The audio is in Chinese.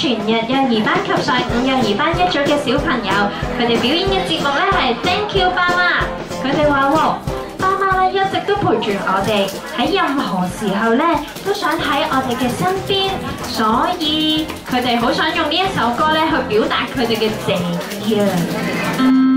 全日幼儿班及上午幼儿班一组嘅小朋友佢哋表演嘅节目咧系 thank you 爸妈佢哋话爸妈咧一直都陪住我哋喺任何时候咧都想喺我哋嘅身边所以佢哋好想用呢一首歌咧去表达佢哋嘅谢意啊。